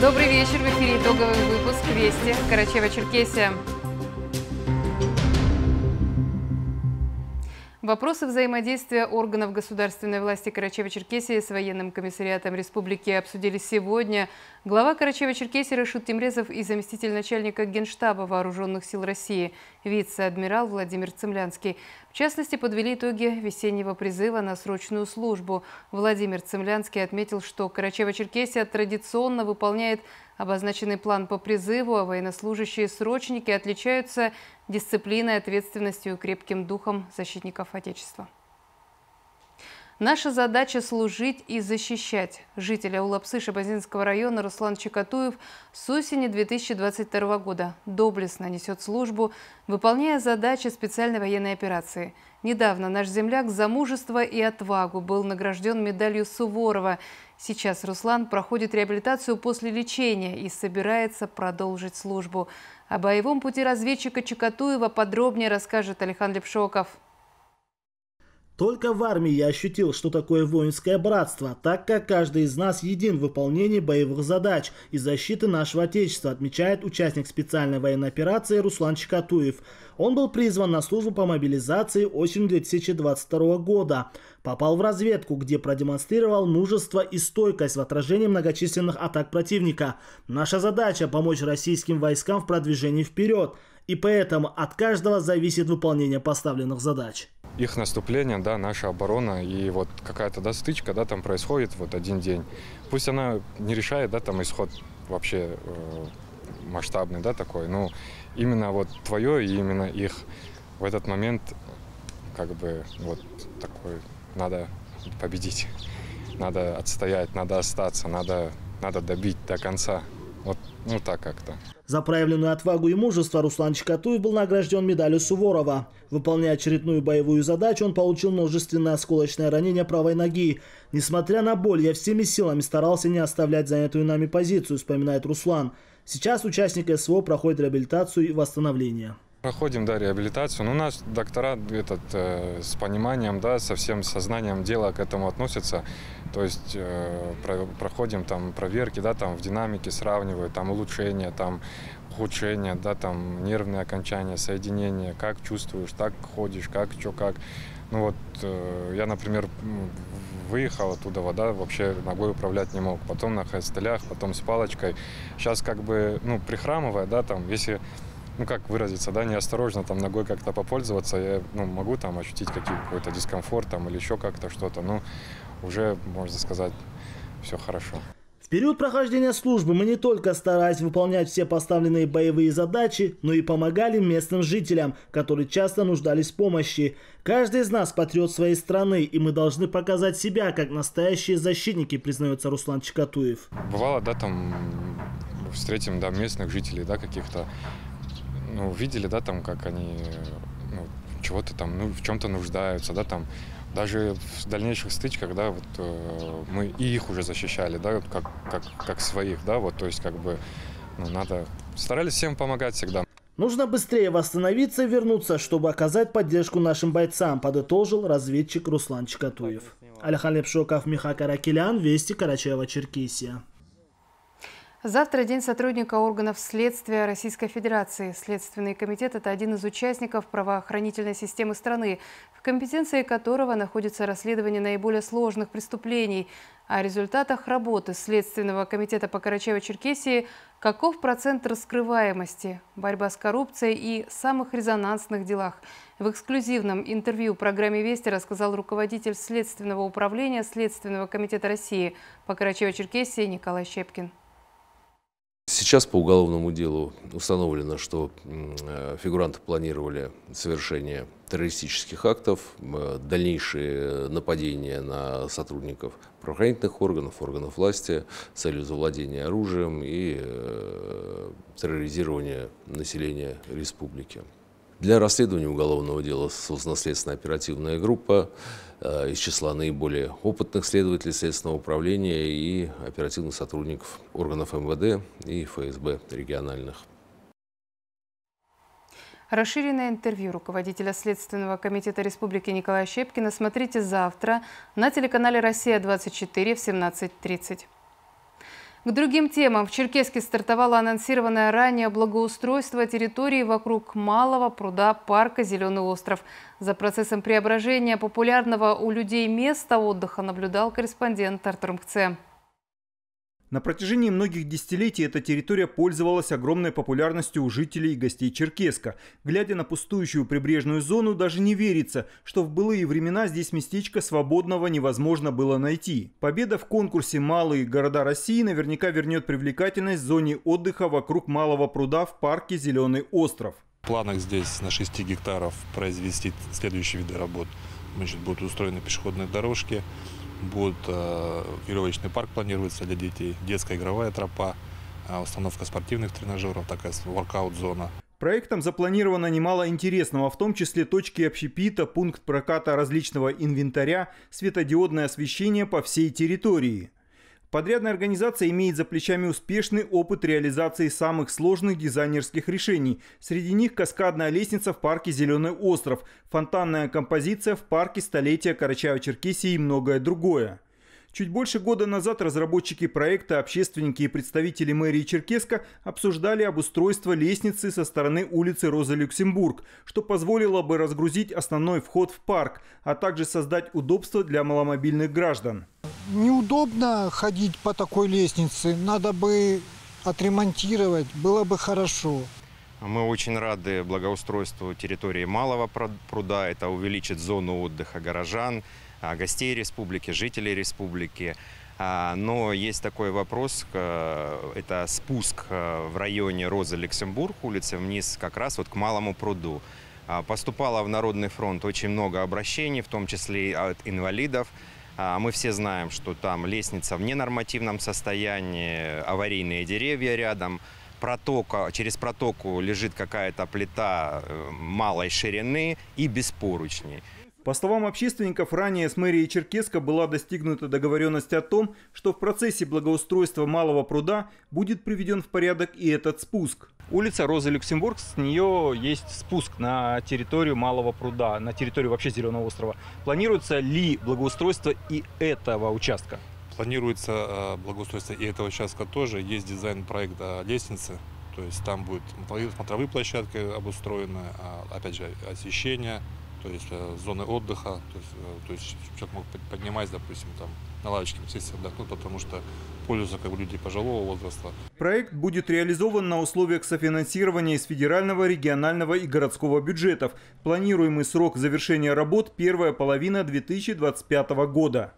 Добрый вечер. В эфире итоговый выпуск «Вести». Карачева-Черкесия. Вопросы взаимодействия органов государственной власти Карачева-Черкесии с военным комиссариатом республики обсудили сегодня. Глава Карачева-Черкесии Рашид Тимрезов и заместитель начальника Генштаба Вооруженных сил России, вице-адмирал Владимир Цемлянский. В частности, подвели итоги весеннего призыва на срочную службу. Владимир Цемлянский отметил, что Карачева-Черкесия традиционно выполняет обозначенный план по призыву, а военнослужащие-срочники отличаются дисциплиной, ответственностью и крепким духом защитников Отечества. Наша задача – служить и защищать. Жителя Улапсы Шабазинского района Руслан Чекатуев с осени 2022 года доблестно несет службу, выполняя задачи специальной военной операции. Недавно наш земляк за мужество и отвагу был награжден медалью Суворова. Сейчас Руслан проходит реабилитацию после лечения и собирается продолжить службу. О боевом пути разведчика Чекатуева подробнее расскажет Алихан Лепшоков. Только в армии я ощутил, что такое воинское братство, так как каждый из нас един в выполнении боевых задач и защиты нашего Отечества, отмечает участник специальной военной операции Руслан Чекатуев. Он был призван на службу по мобилизации осенью 2022 года. Попал в разведку, где продемонстрировал мужество и стойкость в отражении многочисленных атак противника. Наша задача – помочь российским войскам в продвижении вперед. И поэтому от каждого зависит выполнение поставленных задач их наступление, да, наша оборона, и вот какая-то, да, стычка, да, там происходит вот один день. Пусть она не решает, да, там исход вообще э, масштабный, да, такой, но именно вот твое и именно их в этот момент как бы вот такой надо победить, надо отстоять, надо остаться, надо, надо добить до конца. Вот, ну так как-то. За проявленную отвагу и мужество Руслан Чикатуев был награжден медалью Суворова. Выполняя очередную боевую задачу, он получил множественное осколочное ранение правой ноги. Несмотря на боль, я всеми силами старался не оставлять занятую нами позицию, вспоминает Руслан. Сейчас участник СВО проходит реабилитацию и восстановление. Проходим, да, реабилитацию. Ну, у нас доктора этот, э, с пониманием, да, со всем сознанием дела к этому относятся. То есть э, про, проходим там проверки, да, там в динамике сравнивают, там улучшения, там ухудшения, да, там нервные окончания, соединения, как чувствуешь, так ходишь, как, что, как. Ну вот э, я, например, выехал оттуда, вода вообще ногой управлять не мог. Потом на хостелях, потом с палочкой. Сейчас как бы, ну, прихрамывая, да, там, если ну как выразиться, да, неосторожно там ногой как-то попользоваться, я ну, могу там ощутить какой-то дискомфорт там или еще как-то что-то, но уже, можно сказать, все хорошо. В период прохождения службы мы не только старались выполнять все поставленные боевые задачи, но и помогали местным жителям, которые часто нуждались в помощи. Каждый из нас патриот своей страны, и мы должны показать себя как настоящие защитники, признается Руслан Чекатуев. Бывало, да, там встретим, да, местных жителей, да, каких-то, ну, видели, да, там, как они ну, чего-то там, ну, в чем-то нуждаются, да, там, даже в дальнейших стычках, да, вот э, мы и их уже защищали, да, как, как, как своих, да, вот, то есть, как бы, ну, надо, старались всем помогать всегда. Нужно быстрее восстановиться и вернуться, чтобы оказать поддержку нашим бойцам, подытожил разведчик Руслан Чикатуев. Алихан Лепшоков, Миха Каракелян, Вести Карачаева-Черкесия. Завтра день сотрудника органов следствия Российской Федерации. Следственный комитет – это один из участников правоохранительной системы страны, в компетенции которого находится расследование наиболее сложных преступлений. О результатах работы Следственного комитета по Карачаево-Черкесии каков процент раскрываемости, борьба с коррупцией и самых резонансных делах. В эксклюзивном интервью программе «Вести» рассказал руководитель Следственного управления Следственного комитета России по Карачаево-Черкесии Николай Щепкин. Сейчас по уголовному делу установлено, что э, фигуранты планировали совершение террористических актов, э, дальнейшие нападения на сотрудников правоохранительных органов, органов власти целью завладения оружием и э, терроризирования населения республики. Для расследования уголовного дела создана следственная оперативная группа э, из числа наиболее опытных следователей Следственного управления и оперативных сотрудников органов МВД и ФСБ региональных. Расширенное интервью руководителя Следственного комитета Республики Николая Щепкина смотрите завтра на телеканале «Россия-24» в 17.30. К другим темам. В Черкеске стартовало анонсированное ранее благоустройство территории вокруг малого пруда парка «Зеленый остров». За процессом преображения популярного у людей места отдыха наблюдал корреспондент Артур Мкце. На протяжении многих десятилетий эта территория пользовалась огромной популярностью у жителей и гостей Черкеска. Глядя на пустующую прибрежную зону, даже не верится, что в былые времена здесь местечко свободного невозможно было найти. Победа в конкурсе «Малые города России» наверняка вернет привлекательность зоне отдыха вокруг Малого пруда в парке «Зеленый остров». В планах здесь на 6 гектаров произвести следующие виды работ. Значит, будут устроены пешеходные дорожки, Будет э, веревочный парк планируется для детей, детская игровая тропа, э, установка спортивных тренажеров, такая воркаут-зона. Проектом запланировано немало интересного, в том числе точки общепита, пункт проката различного инвентаря, светодиодное освещение по всей территории. Подрядная организация имеет за плечами успешный опыт реализации самых сложных дизайнерских решений. Среди них каскадная лестница в парке «Зеленый остров», фонтанная композиция в парке столетия Карачаева-Черкесии и многое другое. Чуть больше года назад разработчики проекта, общественники и представители мэрии Черкеска обсуждали обустройство лестницы со стороны улицы Роза Люксембург, что позволило бы разгрузить основной вход в парк, а также создать удобства для маломобильных граждан. Неудобно ходить по такой лестнице, надо бы отремонтировать, было бы хорошо. Мы очень рады благоустройству территории Малого пруда. Это увеличит зону отдыха горожан, гостей республики, жителей республики. А, но есть такой вопрос, это спуск а, в районе Роза Люксембург, улицы вниз как раз вот к Малому пруду. Поступало в Народный фронт очень много обращений, в том числе и от инвалидов. Мы все знаем, что там лестница в ненормативном состоянии, аварийные деревья рядом, протока, через протоку лежит какая-то плита э, малой ширины и без поручней. По словам общественников, ранее с мэрией Черкеска была достигнута договоренность о том, что в процессе благоустройства Малого пруда будет приведен в порядок и этот спуск. Улица Роза Люксембург, с нее есть спуск на территорию Малого пруда, на территорию вообще Зеленого острова. Планируется ли благоустройство и этого участка? Планируется э, благоустройство и этого участка тоже. Есть дизайн проекта лестницы, то есть там будет смотровые площадки обустроены, а, опять же освещение, то есть э, зоны отдыха, то есть, э, то есть человек мог поднимать, допустим, там на лавочке сесть отдохнуть, потому что пользуются как бы люди пожилого возраста. Проект будет реализован на условиях софинансирования из федерального, регионального и городского бюджетов. Планируемый срок завершения работ – первая половина 2025 года.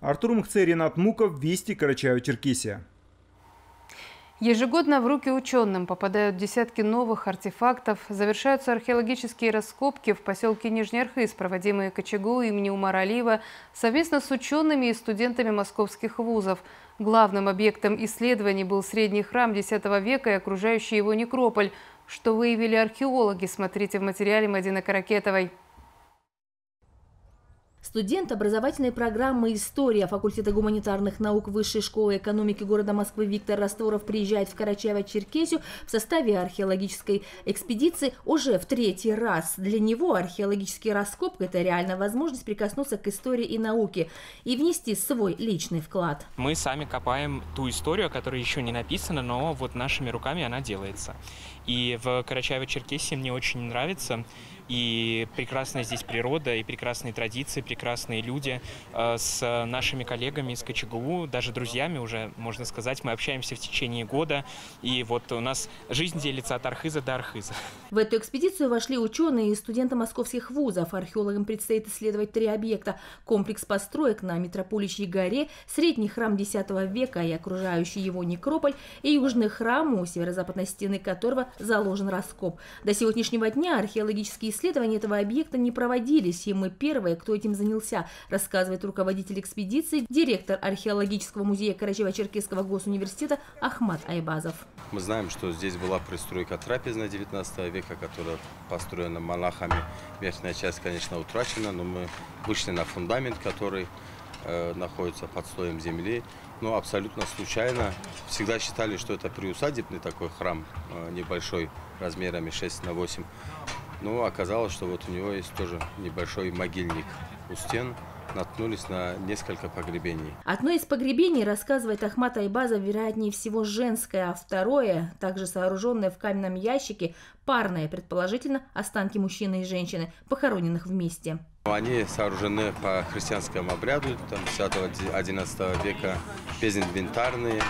Артур Мхце, Ренат Муков, Вести, Карачаево-Черкесия. Ежегодно в руки ученым попадают десятки новых артефактов. Завершаются археологические раскопки в поселке Нижний Архыз, проводимые КЧГУ имени Умара Алиева совместно с учеными и студентами московских вузов. Главным объектом исследований был средний храм X века и окружающий его некрополь. Что выявили археологи, смотрите в материале Мадины Каракетовой. Студент образовательной программы «История» факультета гуманитарных наук Высшей школы экономики города Москвы Виктор Растворов приезжает в Карачаево-Черкесию в составе археологической экспедиции уже в третий раз. Для него археологический раскоп – это реальная возможность прикоснуться к истории и науке и внести свой личный вклад. Мы сами копаем ту историю, которая еще не написана, но вот нашими руками она делается. И в Карачаево-Черкесии мне очень нравится и прекрасная здесь природа, и прекрасные традиции, прекрасные люди. Э, с нашими коллегами из КЧГУ, даже друзьями уже, можно сказать, мы общаемся в течение года, и вот у нас жизнь делится от Архиза до Архиза. В эту экспедицию вошли ученые и студенты московских вузов. Археологам предстоит исследовать три объекта. Комплекс построек на Метрополичьей горе, средний храм X века и окружающий его некрополь, и южный храм, у северо-западной стены которого заложен раскоп. До сегодняшнего дня археологические исследования этого объекта не проводились, и мы первые, кто этим занялся, рассказывает руководитель экспедиции, директор археологического музея Карачаево-Черкесского госуниверситета Ахмат Айбазов. Мы знаем, что здесь была пристройка трапезная 19 века, которая построена монахами. Верхняя часть, конечно, утрачена, но мы вышли на фундамент, который э, находится под слоем земли. Но абсолютно случайно. Всегда считали, что это приусадебный такой храм, э, небольшой, размерами 6 на 8. Но оказалось, что вот у него есть тоже небольшой могильник у стен. наткнулись на несколько погребений. Одно из погребений, рассказывает Ахмат Айбазов, вероятнее всего женское, а второе, также сооруженное в каменном ящике, парное, предположительно, останки мужчины и женщины, похороненных вместе. Они сооружены по христианскому обряду, там 10-11 века, безинвентарные,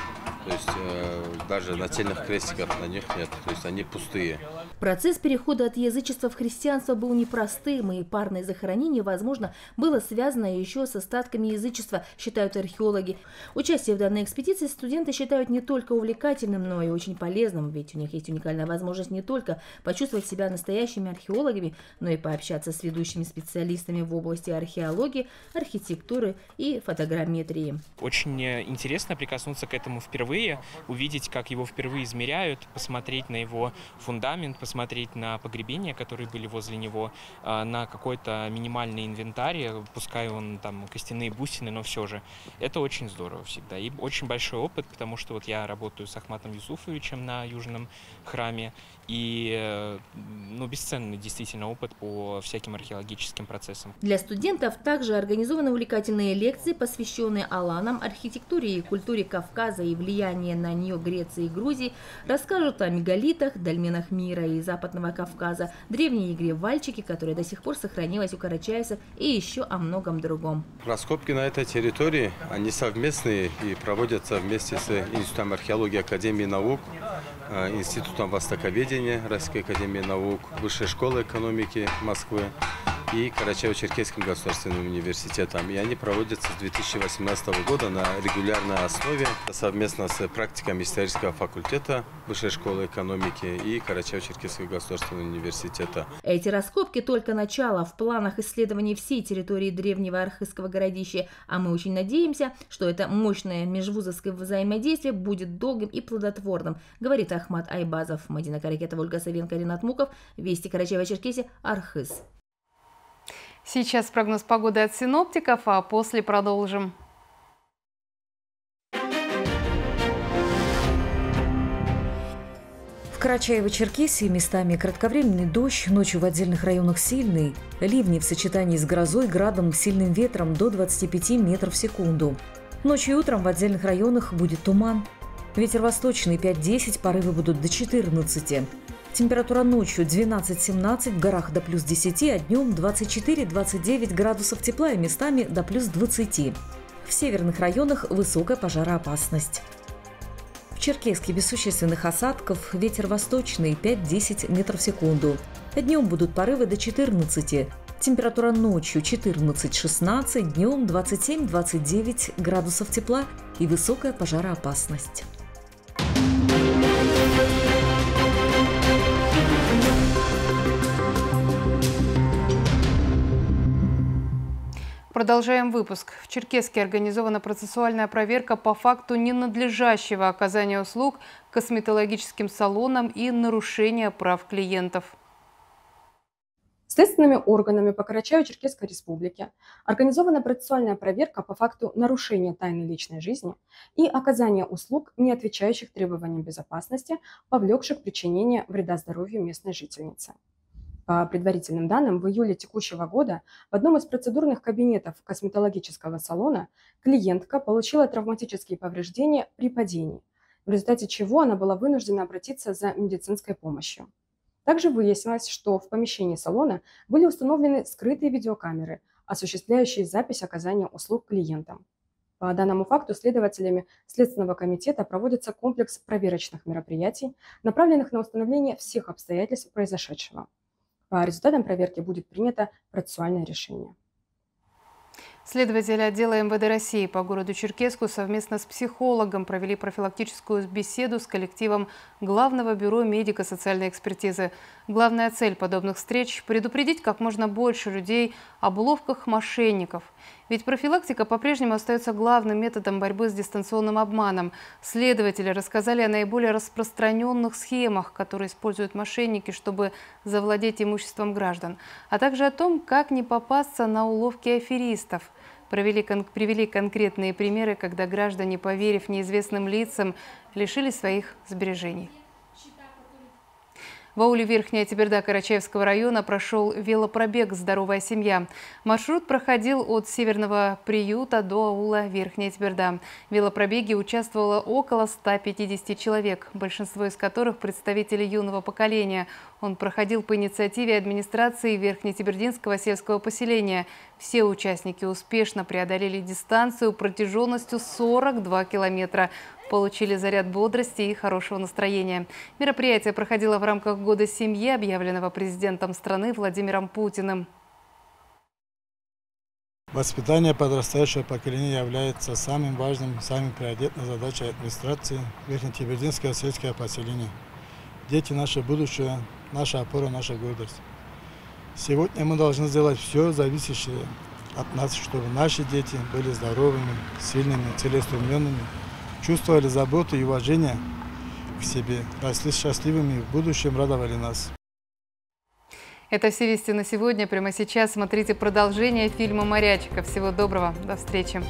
то есть э, даже нательных крестиков на них нет, то есть они пустые. Процесс перехода от язычества в христианство был непростым, и парное захоронение, возможно, было связано еще с остатками язычества, считают археологи. Участие в данной экспедиции студенты считают не только увлекательным, но и очень полезным, ведь у них есть уникальная возможность не только почувствовать себя настоящими археологами, но и пообщаться с ведущими специалистами в области археологии, архитектуры и фотограмметрии. Очень э, интересно прикоснуться к этому впервые, увидеть, как его впервые измеряют, посмотреть на его фундамент, посмотреть на погребения, которые были возле него, а, на какой-то минимальный инвентарь, пускай он там костяные бусины, но все же. Это очень здорово всегда. И очень большой опыт, потому что вот я работаю с Ахматом Юсуфовичем на Южном храме, и э, ну, бесценный действительно опыт по всяким археологическим процессам. Для студентов также организованы увлекательные лекции, посвященные Аланам, архитектуре и культуре Кавказа и влияние на нее Греции и Грузии, расскажут о мегалитах, дольменах мира и Западного Кавказа, древней игре вальчики, которая до сих пор сохранилась у карачаевцев, и еще о многом другом. Раскопки на этой территории, они совместные и проводятся вместе с Институтом археологии Академии наук, Институтом востоковедения, Российской Академии Наук, Высшей школы экономики Москвы и Карачаево-Черкесским государственным университетом. И они проводятся с 2018 года на регулярной основе совместно с практиками исторического факультета Высшей школы экономики и Карачаево-Черкесского государственного университета. Эти раскопки только начало в планах исследований всей территории древнего архызского городища, а мы очень надеемся, что это мощное межвузовское взаимодействие будет долгим и плодотворным, говорит Ахмат Айбазов. Мадина Каракетова, Ольга Савенко, Ренат Муков, Вести Карачаева-Черкесия, Архыз. Сейчас прогноз погоды от синоптиков, а после продолжим. В Карачаево-Черкесии местами кратковременный дождь, ночью в отдельных районах сильный, ливни в сочетании с грозой, градом, сильным ветром до 25 метров в секунду. Ночью и утром в отдельных районах будет туман. Ветер восточный 5-10, порывы будут до 14. Температура ночью 12-17, в горах до плюс 10, а днем 24-29 градусов тепла и местами до плюс 20. В северных районах высокая пожароопасность. В Черкеске без существенных осадков ветер восточный 5-10 метров в секунду. Днем будут порывы до 14. Температура ночью 14-16, днем 27-29 градусов тепла и высокая пожароопасность. Продолжаем выпуск. В Черкеске организована процессуальная проверка по факту ненадлежащего оказания услуг косметологическим салонам и нарушения прав клиентов. Следственными органами по Карачаево-Черкесской республике организована процессуальная проверка по факту нарушения тайны личной жизни и оказания услуг, не отвечающих требованиям безопасности, повлекших причинение вреда здоровью местной жительницы. По предварительным данным, в июле текущего года в одном из процедурных кабинетов косметологического салона клиентка получила травматические повреждения при падении, в результате чего она была вынуждена обратиться за медицинской помощью. Также выяснилось, что в помещении салона были установлены скрытые видеокамеры, осуществляющие запись оказания услуг клиентам. По данному факту следователями Следственного комитета проводится комплекс проверочных мероприятий, направленных на установление всех обстоятельств произошедшего. По результатам проверки будет принято процессуальное решение. Следователи отдела МВД России по городу Черкеску совместно с психологом провели профилактическую беседу с коллективом Главного бюро медико-социальной экспертизы. Главная цель подобных встреч – предупредить как можно больше людей об уловках мошенников. Ведь профилактика по-прежнему остается главным методом борьбы с дистанционным обманом. Следователи рассказали о наиболее распространенных схемах, которые используют мошенники, чтобы завладеть имуществом граждан, а также о том, как не попасться на уловки аферистов. Провели, кон привели конкретные примеры, когда граждане, поверив неизвестным лицам, лишили своих сбережений. В ауле Верхняя Тиберда Карачаевского района прошел велопробег «Здоровая семья». Маршрут проходил от Северного приюта до аула Верхняя Тиберда. В велопробеге участвовало около 150 человек, большинство из которых представители юного поколения. Он проходил по инициативе администрации Верхнетибердинского сельского поселения. Все участники успешно преодолели дистанцию протяженностью 42 километра получили заряд бодрости и хорошего настроения. Мероприятие проходило в рамках Года семьи, объявленного президентом страны Владимиром Путиным. Воспитание подрастающего поколения является самым важным, самой приоритетной задачей администрации Верхнетибердинского сельского поселения. Дети – наше будущее, наша опора, наша гордость. Сегодня мы должны сделать все зависящее от нас, чтобы наши дети были здоровыми, сильными, целеустремленными, чувствовали заботу и уважение к себе, росли счастливыми и в будущем радовали нас. Это все вести на сегодня. Прямо сейчас смотрите продолжение фильма «Морячка». Всего доброго. До встречи.